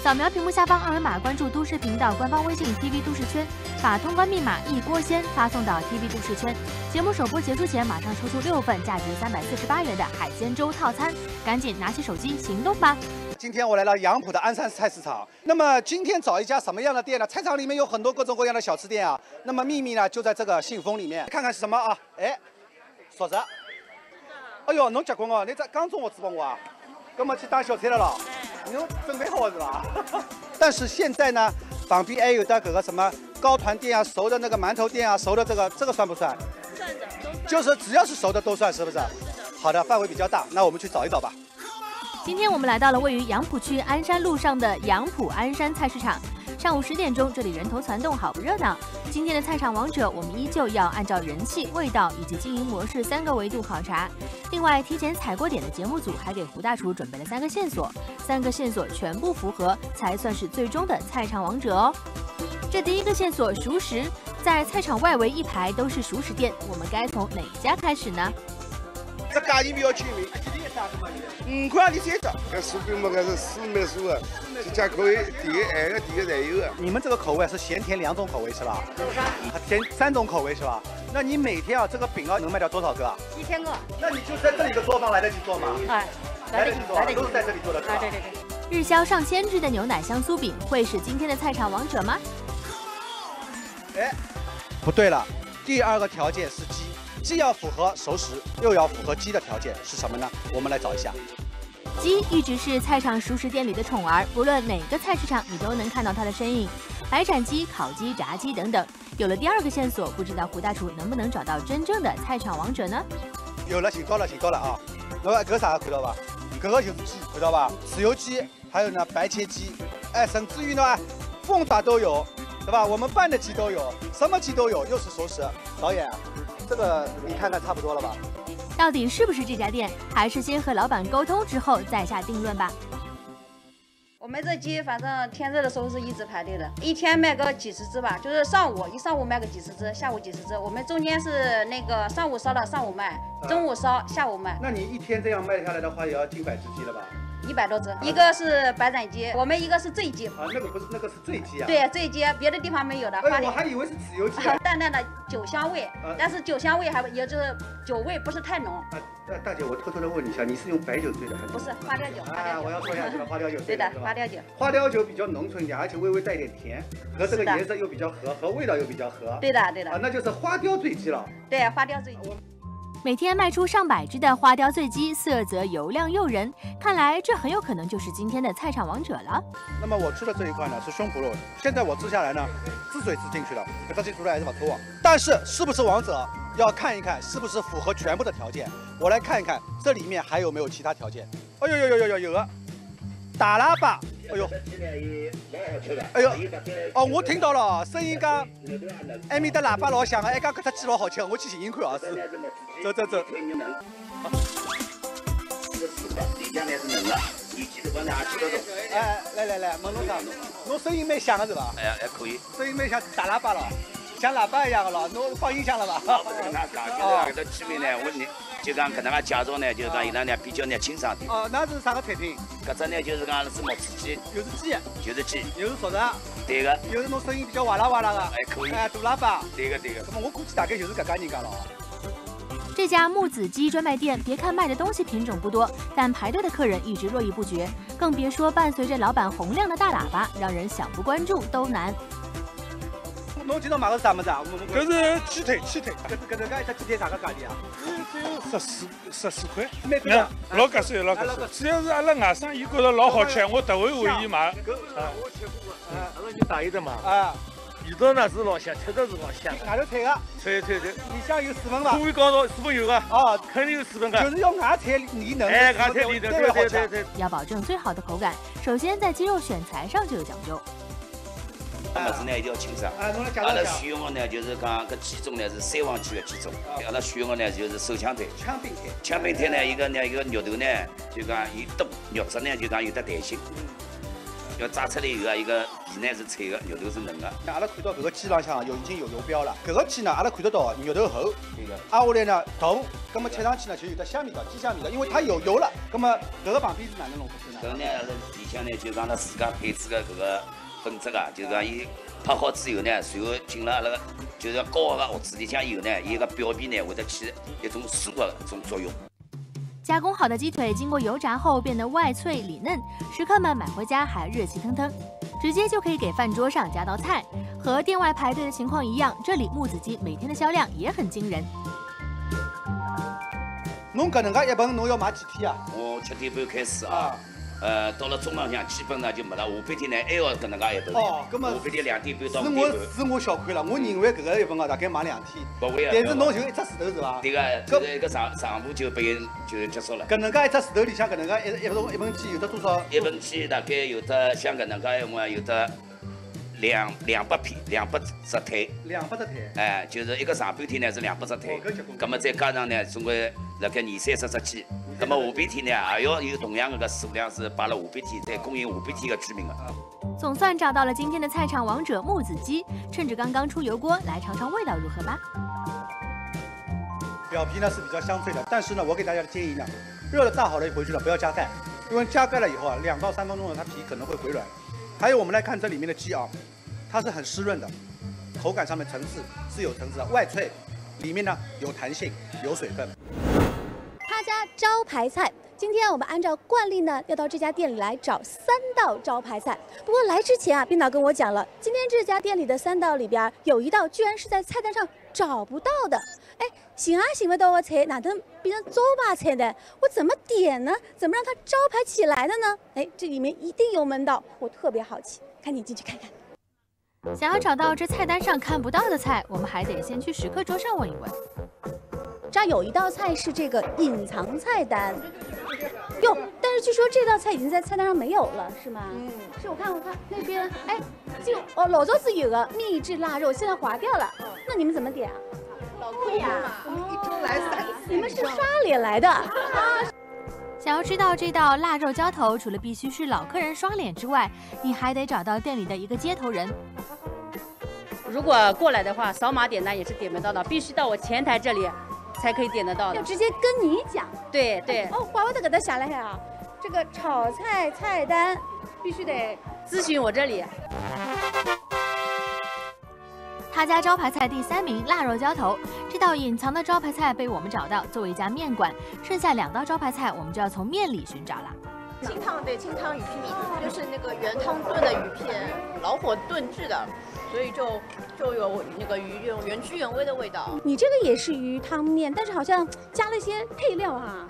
扫描屏幕下方二维码，关注都市频道官方微信 TV 都市圈，把通关密码一锅鲜发送到 TV 都市圈。节目首播结束前，马上抽出六份价值三百四十八元的海鲜粥套餐，赶紧拿起手机行动吧！今天我来到杨浦的鞍山菜市场。那么今天找一家什么样的店呢？菜场里面有很多各种各样的小吃店啊。那么秘密呢就在这个信封里面，看看是什么啊？哎，熟食。哎哟，侬结棍哦！你这刚中午直播我啊？那么去当小菜了咯？侬准备好是吧？*laughs* 但是现在呢，旁边还有的这个什么糕团店啊、熟的那个馒头店啊、熟的这个这个算不算？算的，算。就是只要是熟的都算，是不是？好的，范围比较大，那我们去找一找吧。今天我们来到了位于杨浦区鞍山路上的杨浦鞍山菜市场。上午十点钟，这里人头攒动，好不热闹。今天的菜场王者，我们依旧要按照人气、味道以及经营模式三个维度考察。另外，提前踩过点的节目组还给胡大厨准备了三个线索，三个线索全部符合，才算是最终的菜场王者哦。这第一个线索，熟食，在菜场外围一排都是熟食店，我们该从哪家开始呢？这价钱比较亲民，五块钿三只。搿酥饼嘛，搿是四美酥啊，这家口味，甜的、咸的、甜的侪有的。你们这个口味是咸甜两种口味是吧？甜三种口味是吧？那你每天啊这个饼啊能卖掉多少个啊？几千个。那你就在这里的作坊来得及做吗？哎，来得及做，都是在这里做的是吧？啊，对对对。日销上千只的牛奶香酥饼会是今天的菜场王者吗？哎，不对了，第二个条件是鸡，既要符合熟食，又要符合鸡的条件是什么呢？我们来找一下。鸡一直是菜场熟食店里的宠儿，不论哪个菜市场，你都能看到它的身影。白斩鸡、烤鸡、炸鸡等等。有了第二个线索，不知道胡大厨能不能找到真正的菜场王者呢？有了，寻到了，寻到了啊！那么搿啥看到伐？搿个就是鸡，看到伐？豉油鸡，还有呢白切鸡，哎，甚至于呢，凤爪都有，对吧？我们拌的鸡都有，什么鸡都有，又是熟食。导演，这个你看看差不多了吧？到底是不是这家店？还是先和老板沟通之后再下定论吧。我们这鸡反正天热的时候是一直排队的，一天卖个几十只吧，就是上午一上午卖个几十只，下午几十只。我们中间是那个上午烧的，上午卖，中午烧，下午卖。那你一天这样卖下来的话，也要近百只鸡了吧？一百多只，一个是白斩鸡，我们一个是醉鸡。啊，那个不是那个是醉鸡啊。对，醉鸡，别的地方没有的。哎，我还以为是豉油鸡。*laughs* 淡淡的酒香味，但是酒香味还也就是酒味不是太浓。啊，大大姐，我偷偷的问你一下，你是用白酒醉的还是？不是花雕酒。啊，我要说一下这个花雕酒。对的，花雕酒。花雕酒比较浓醇一点，而且微微带点甜，和这个颜色又比较合，和味道又比较合。对的，对的。啊，那就是花雕醉鸡了。对，花雕醉鸡。每天卖出上百只的花雕醉鸡，色泽油亮诱人，看来这很有可能就是今天的菜场王者了。那么我吃的这一块呢是胸脯肉，现在我吃下来呢，汁水吃进去了，可这出来还是满头啊。但是是不是王者，要看一看是不是符合全部的条件。我来看一看这里面还有没有其他条件。哎呦呦呦呦呦，有了！大喇叭，哎呦，哎呦，哦，我听到了，声音讲，埃面的喇叭老响的，还讲搿只鸡老好吃，我去寻寻看啊是。走走走。哎，来来来，问侬啥？侬声音蛮响的是吧？哎，还可以。声音蛮响大喇叭了，像喇叭一样的了。侬放音响了吧？跟他讲，就是搿个鸡面呢，我呢就讲跟大家介绍呢，就是讲伊拉呢比较呢清爽点。哦，那是啥个产品？搿只呢就是讲是木子鸡。又是鸡。就是鸡。又是熟的。对个。又是侬声音比较哇啦哇啦的。还可以。哎，大喇叭。对个对个。那么我估计大概就是搿家人家了。这家木子鸡专卖店，别看卖的东西品种不多，但排队的客人一直络绎不绝，更别说伴随着老板洪亮的大喇叭，让人想不关注都难。侬今朝买的是啥么子啊？搿是鸡腿，鸡腿。搿是搿能介一只鸡腿啥个价钿啊？只有十四十四块。蛮贵的。老合算，老合算。主要是阿拉外甥伊觉着老好吃，我特为为伊买。搿我吃过，啊，阿拉就打一的嘛。啊。味道呢是老香，吃的是老香。外头脆个，脆脆脆。里向有水分伐？口味高头水分有个。哦，肯定有水分个。就是要外脆里嫩，哎，外脆里嫩，对对对对。要保证最好的口感，首先在鸡肉选材上就有讲究。么子呢一定要清爽。阿拉选用的呢就是讲搿鸡种呢是三黄鸡的鸡种，阿拉选用的呢就是手枪腿。枪兵腿。枪兵腿呢一个呢一个肉头呢就讲伊多，肉质呢就讲有得弹性。要炸出来以后啊，一个皮呢是脆的，肉头是嫩的。那阿拉看到搿个鸡浪向有已经有油标了，搿个鸡呢，阿拉看得到肉头厚，对的。挨下来呢冻，葛么吃上去呢就有得香味道，鸡香味道，因为它有油了。葛么搿个旁边是哪能弄出来呢？搿个呢，阿拉里向呢就讲它自家配置的搿个粉质啊，就是讲伊拍好之后呢，随后进了阿拉个就是高个锅子里向以后呢，伊个表皮呢会得起一种塑的一种作用。加工好的鸡腿经过油炸后变得外脆里嫩，食客们买回家还热气腾腾，直接就可以给饭桌上加道菜。和店外排队的情况一样，这里木子鸡每天的销量也很惊人。侬搿能介一盆，侬要卖几天啊？我七点半开始啊。呃，到了中浪向基本上就没了，下半天呢还要搿能介一份。哦，搿么下半天两点半到五点半。是我是我小看了，我认为搿个一份啊大概卖两天。不会啊。但是侬就一只石头是伐？对个，搿一个上上午就被就结束了。搿能介一只石头里向搿能介一一份一份鸡有得多少？一份鸡大概有得像搿能介话有得两两百片，两百只腿。两百只腿。哎，就是一个上半天呢是两百只腿，搿么再加上呢总归辣盖二三十只鸡。那么下半天呢，还要有同样的个数量是摆了下半天，再供应下半天的居民的。总算找到了今天的菜场王者木子鸡，趁着刚刚出油锅，来尝尝味道如何吧。表皮呢是比较香脆的，但是呢，我给大家的建议呢，热了炸好了回去了，不要加盖，因为加盖了以后啊，两到三分钟呢，它皮可能会回软。还有我们来看这里面的鸡啊，它是很湿润的，口感上面层次是有层次的，外脆，里面呢有弹性，有水分。他家招牌菜，今天我们按照惯例呢，要到这家店里来找三道招牌菜。不过来之前啊，编导跟我讲了，今天这家店里的三道里边有一道居然是在菜单上找不到的。哎，寻啊寻不到的菜，哪能变成招牌菜呢？我怎么点呢？怎么让它招牌起来的呢？哎，这里面一定有门道，我特别好奇，赶紧进去看看。想要找到这菜单上看不到的菜，我们还得先去食客桌上问一问。这有一道菜是这个隐藏菜单，哟，但是据说这道菜已经在菜单上没有了，是吗？嗯，是我看我看那边，哎，就哦老早子有个秘制腊肉，现在划掉了，那你们怎么点啊？老贵呀，我们一周来三次。你们是刷脸来的？想要知道这道腊肉浇头，除了必须是老客人刷脸之外，你还得找到店里的一个接头人。如果过来的话，扫码点单也是点不到的，必须到我前台这里。才可以点得到的，要直接跟你讲。对对。哦，怪不得给他下来啊。这个炒菜菜单必须得咨询我这里。他家招牌菜第三名腊肉浇头，这道隐藏的招牌菜被我们找到。作为一家面馆，剩下两道招牌菜我们就要从面里寻找了。清汤对清汤鱼片米，就是那个原汤炖的鱼片，老火炖制的，所以就就有那个鱼有原汁原味的味道。你这个也是鱼汤面，但是好像加了一些配料哈。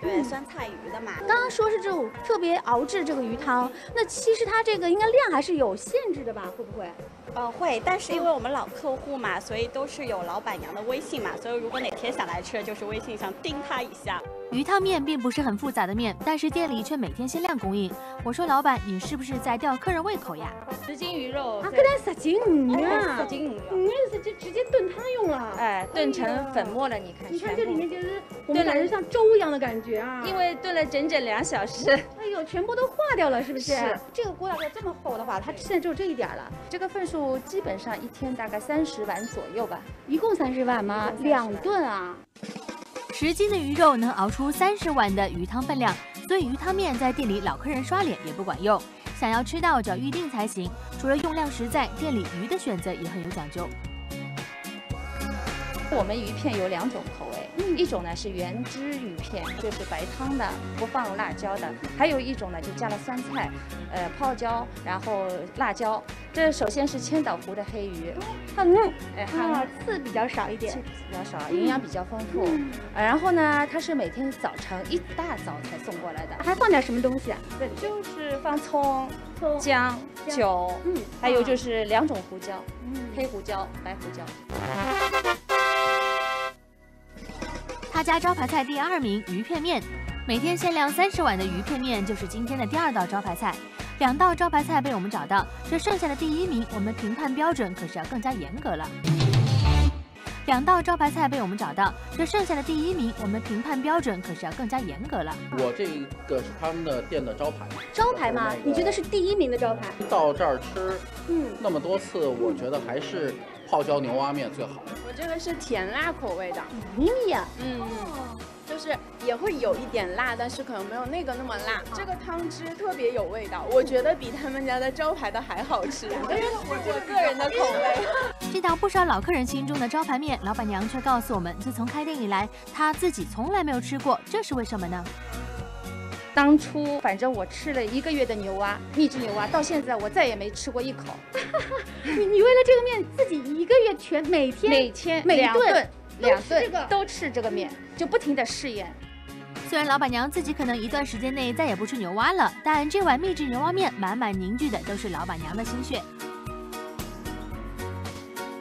对，酸菜鱼的嘛。刚刚说是这种特别熬制这个鱼汤，那其实它这个应该量还是有限制的吧？会不会？呃，会，但是因为我们老客户嘛，所以都是有老板娘的微信嘛，所以如果哪天想来吃，就是微信上叮他一下。鱼汤面并不是很复杂的面，但是店里却每天限量供应。我说老板，你是不是在吊客人胃口呀？十斤鱼肉啊，跟咱十斤鱼啊，十斤鱼，你这是就直接炖汤用了？哎，炖成粉末了，你看，你看这里面就是我们感觉像粥一样的感觉啊，因为炖了整整两小时。哎呦，全部都化掉了，是不是？是。这个锅要这么厚的话，它现在只有这一点了。这个份数基本上一天大概三十碗左右吧，一共三十碗吗？两顿啊。十斤的鱼肉能熬出三十碗的鱼汤分量，所以鱼汤面在店里老客人刷脸也不管用，想要吃到就要预定才行。除了用量实在，店里鱼的选择也很有讲究。我们鱼片有两种口味，一种呢是原汁鱼片，就是白汤的，不放辣椒的；还有一种呢就加了酸菜，呃泡椒，然后辣椒。这首先是千岛湖的黑鱼，很嫩，哎，刺比较少一点，比较少，营养比较丰富。然后呢，它是每天早晨一大早才送过来的，还放点什么东西啊？对，就是放葱、姜、酒，嗯，还有就是两种胡椒，嗯，黑胡椒、白胡椒。他家招牌菜第二名鱼片面，每天限量三十碗的鱼片面就是今天的第二道招牌菜。两道招牌菜被我们找到，这剩下的第一名，我们评判标准可是要更加严格了。两道招牌菜被我们找到，这剩下的第一名，我们评判标准可是要更加严格了。我这个是他们的店的招牌，招牌吗？你觉得是第一名的招牌？到这儿吃，嗯，那么多次，我觉得还是泡椒牛蛙面最好。我这个是甜辣口味的，咪咪呀，嗯。就是也会有一点辣，但是可能没有那个那么辣。这个汤汁特别有味道，我觉得比他们家的招牌的还好吃。我个人的口味。这道不少老客人心中的招牌面，老板娘却告诉我们，自从开店以来，她自己从来没有吃过，这是为什么呢？当初反正我吃了一个月的牛蛙，秘制牛蛙，到现在我再也没吃过一口。*laughs* 你你为了这个面，自己一个月全每天每天每顿。两顿都吃这个面，就不停的试验。虽然老板娘自己可能一段时间内再也不吃牛蛙了，但这碗秘制牛蛙面满满凝聚的都是老板娘的心血。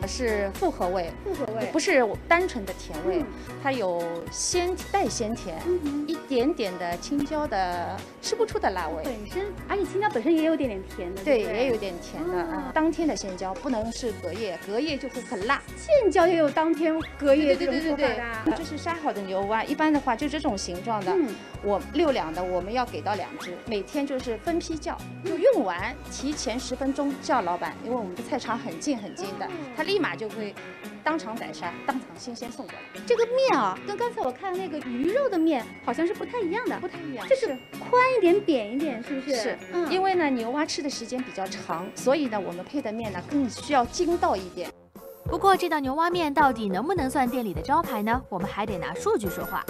是复合味，复合味不是单纯的甜味，它有鲜带鲜甜，一点点的青椒的吃不出的辣味。本身，而且青椒本身也有点点甜的。对，也有点甜的啊。当天的鲜椒不能是隔夜，隔夜就会很辣。现椒也有当天隔夜这种做法的。这是杀好的牛蛙，一般的话就这种形状的。我六两的，我们要给到两只，每天就是分批叫，就用完提前十分钟叫老板，因为我们的菜场很近很近的，他立马就会当场宰杀，当场新鲜送过来。这个面啊，跟刚才我看的那个鱼肉的面好像是不太一样的，不太一样，就是宽一点、扁一点，是不是？是，因为呢牛蛙吃的时间比较长，所以呢我们配的面呢更需要筋道一点。不过这道牛蛙面到底能不能算店里的招牌呢？我们还得拿数据说话。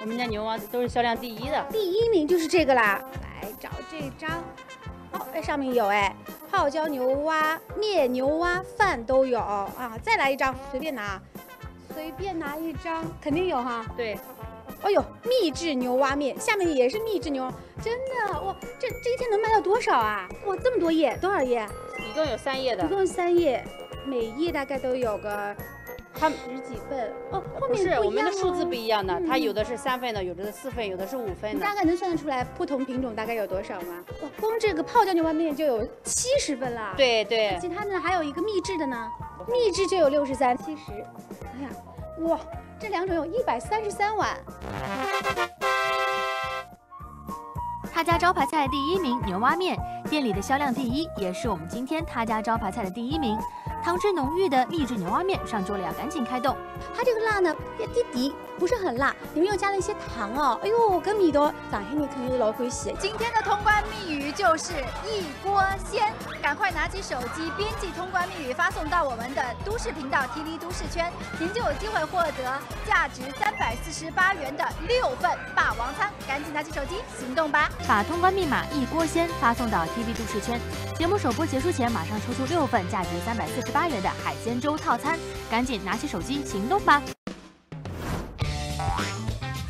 我们家牛蛙都是销量第一的，第一名就是这个啦。来找这张，哦，这上面有哎，泡椒牛蛙面、牛蛙饭都有啊。再来一张，随便拿，随便拿一张，肯定有哈。对，哎呦，秘制牛蛙面，下面也是秘制牛，真的哇，这这一天能卖到多少啊？哇，这么多页，多少页？一共有三页的，一共三页，每页大概都有个。它十几份哦，后面是我们的数字不一样的，它有的是三份的，有的是四份，有的是五份的。你大概能算得出来不同品种大概有多少吗？哇，光这个泡椒牛蛙面就有七十份啦。对对。其他的还有一个秘制的呢，秘制就有六十三、七十。哎呀，哇，这两种有一百三十三碗。他家招牌菜第一名牛蛙面，店里的销量第一，也是我们今天他家招牌菜的第一名。汤汁浓郁的秘制牛蛙面上桌了，要赶紧开动。它这个辣呢，一点点，不是很辣，里面又加了一些糖哦。哎呦，跟味道上海人肯定是老欢喜。今天的通关密语就是一锅鲜，赶快拿起手机编辑通关密语发送到我们的都市频道 TV 都市圈，您就有机会获得价值三百四十八元的六份霸王餐。赶紧拿起手机行动吧！把通关密码一锅鲜发送到 TV 都市圈，节目首播结束前马上抽出六份价值三百四十八元的海鲜粥套餐。赶紧拿起手机行动吧！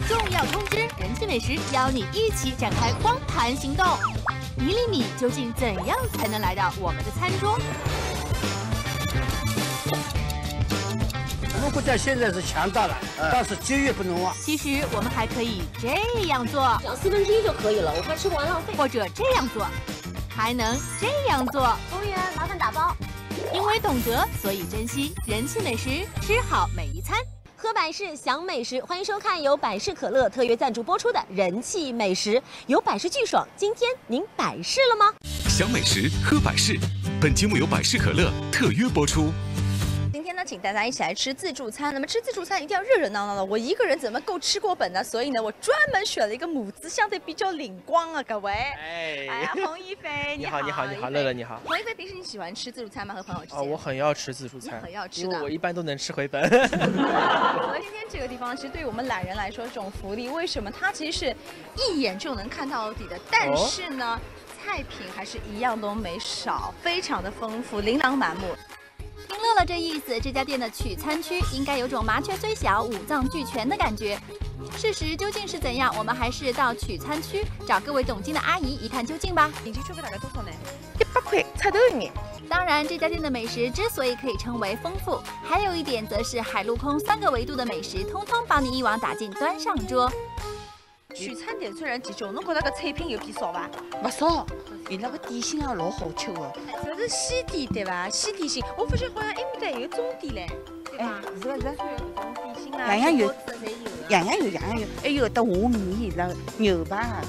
重要通知：人气美食邀你一起展开光盘行动。一粒米究竟怎样才能来到我们的餐桌？我们国家现在是强大了，但是节约不能忘。其实我们还可以这样做，只要四分之一就可以了，我怕吃不完浪费。或者这样做，还能这样做。服务员，麻烦打包。因为懂得，所以珍惜。人气美食，吃好每一餐。喝百事，享美食。欢迎收看由百事可乐特约赞助播出的《人气美食》，有百事巨爽。今天您百事了吗？享美食，喝百事。本节目由百事可乐特约播出。请大家一起来吃自助餐。那么吃自助餐一定要热热闹闹的，我一个人怎么够吃过本呢？所以呢，我专门选了一个母子相对比较灵光啊，各位。哎，哎一飞，*laughs* 你好，你好，你好，乐乐你好。洪一飞，平时你喜欢吃自助餐吗？和朋友之间？哦，我很要吃自助餐，很要吃因为我一般都能吃回本。*laughs* 和今天这个地方，其实对于我们懒人来说，这种福利，为什么它其实是 *laughs* 一眼就能看到底的？但是呢，菜品还是一样都没少，非常的丰富，琳琅满目。这意思，这家店的取餐区应该有种麻雀虽小，五脏俱全的感觉。事实究竟是怎样？我们还是到取餐区找各位懂经的阿姨一探究竟吧。进去大概多少呢？一百块，差头一点。当然，这家店的美食之所以可以称为丰富，还有一点则是海陆空三个维度的美食，通通帮你一网打尽，端上桌。取餐点虽然集中，侬觉得搿菜品有偏少伐？勿少，伊拉个点心也老好吃个。这是西点对伐？西点心，我发现好像埃面搭有中点嘞，对伐？是个是。点心啊，样样有，样样有，样样有，还有得虾米啦、牛排，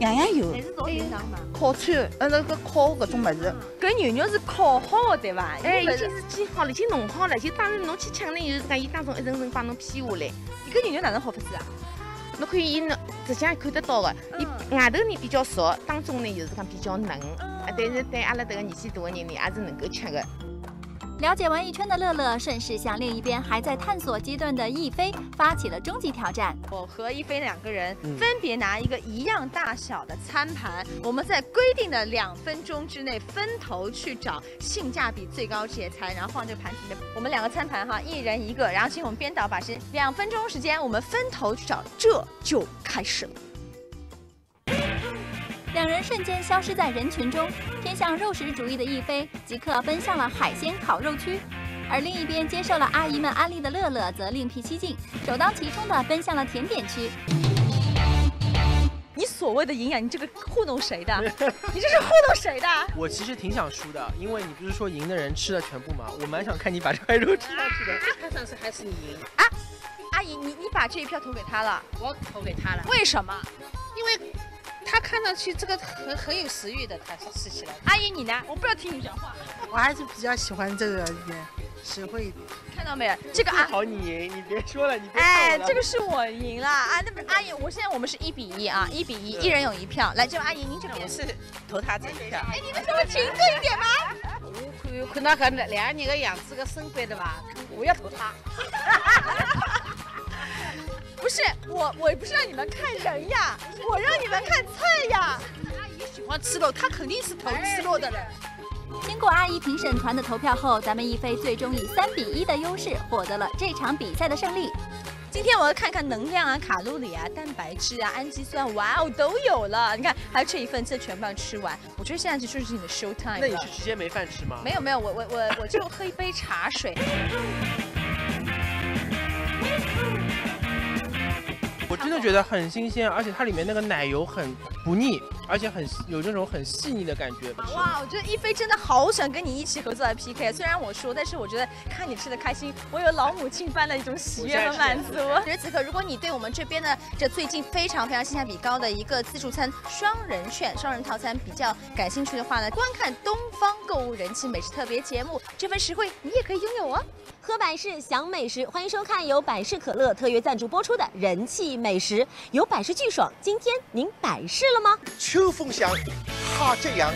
样样有。还是做云南嘛？烤串，呃，那个烤搿种物事。搿牛肉是烤好的对伐？哎，已经是煎好了，已经弄好了，就当时侬去抢呢，就是讲伊当中一层层帮侬劈下来。伊搿牛肉哪能好法子啊？侬可以，侬实际上看得到的，伊外头呢比较熟，当中呢就是讲比较嫩，啊，但是对阿拉这个年纪大的人呢，也是能够吃的。了解完一圈的乐乐，顺势向另一边还在探索阶段的亦菲发起了终极挑战。我和亦菲两个人分别拿一个一样大小的餐盘，我们在规定的两分钟之内分头去找性价比最高这些餐，然后放这个盘子里面。我们两个餐盘哈，一人一个，然后请我们编导把时两分钟时间，我们分头去找，这就开始了。两人瞬间消失在人群中，偏向肉食主义的亦菲即刻奔向了海鲜烤肉区，而另一边接受了阿姨们安利的乐乐则另辟蹊径，首当其冲的奔向了甜点区。你所谓的营养，你这个糊弄谁的？*laughs* 你这是糊弄谁的？我其实挺想输的，因为你不是说赢的人吃了全部吗？我蛮想看你把这块肉吃下去的。看上去还是你赢啊！阿姨，你你把这一票投给他了？我投给他了。为什么？因为。他看上去这个很很有食欲的，他吃起来。阿姨你呢？我不要听你讲话。我还是比较喜欢这个一点实惠一点。看到没有？这个阿好你赢，你别说了，你别哎，这个是我赢了啊！那么阿姨，我现在我们是一比一啊，一比一，一人有一票。来，这位阿姨，您这边是投他这一票。哎，你们这么勤奋一点吗？*laughs* 我看看到个两个人的样子个身板的吧，我要投他。不是我，我不是让你们看人呀，我让你们看菜呀。阿姨喜欢吃肉，她肯定是投吃肉的人。经过阿姨评审团的投票后，咱们一菲最终以三比一的优势获得了这场比赛的胜利。今天我要看看能量啊、卡路里啊、蛋白质啊、氨基酸，哇哦，都有了。你看，还有这一份，这全部要吃完。我觉得现在就就是你的 show time。那你是直接没饭吃吗？没有没有，我我我我就喝一杯茶水。真的觉得很新鲜，而且它里面那个奶油很不腻，而且很有这种很细腻的感觉。哇，我觉得一菲真的好想跟你一起合作来 PK。虽然我输，但是我觉得看你吃的开心，我有老母亲般的一种喜悦和满足。此时此刻，如果你对我们这边的这最近非常非常性价比高的一个自助餐双人券、双人套餐比较感兴趣的话呢，观看东方购物人气美食特别节目，这份实惠你也可以拥有哦。喝百事享美食，欢迎收看由百事可乐特约赞助播出的人气美食，有百事巨爽。今天您百事了吗？秋风香，哈吉阳，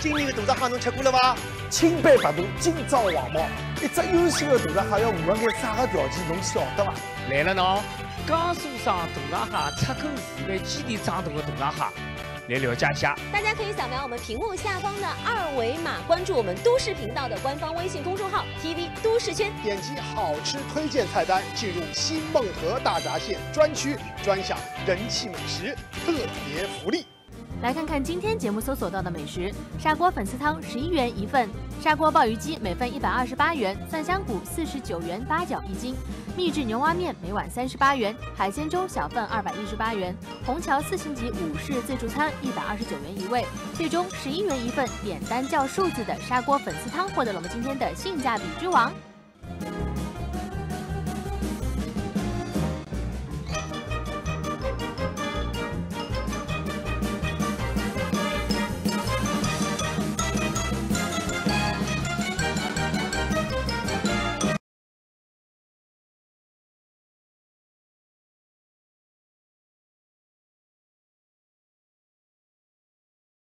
今年的大闸蟹侬吃过了吧？清白白肚，今朝黄毛，一只优秀的大闸蟹要符合眼啥个条件，侬晓得伐？来了喏，江苏省大闸蟹出口示范基地长大的大闸蟹。来了解一下，大家可以扫描我们屏幕下方的二维码，关注我们都市频道的官方微信公众号 TV 都市圈，点击好吃推荐菜单，进入新梦河大闸蟹专区，专享人气美食特别福利。来看看今天节目搜索到的美食：砂锅粉丝汤十一元一份，砂锅鲍鱼鸡每份一百二十八元，蒜香骨四十九元八角一斤，秘制牛蛙面每碗三十八元，海鲜粥小份二百一十八元，虹桥四星级武士自助餐一百二十九元一位，最终十一元一份，点单叫数字的砂锅粉丝汤获得了我们今天的性价比之王。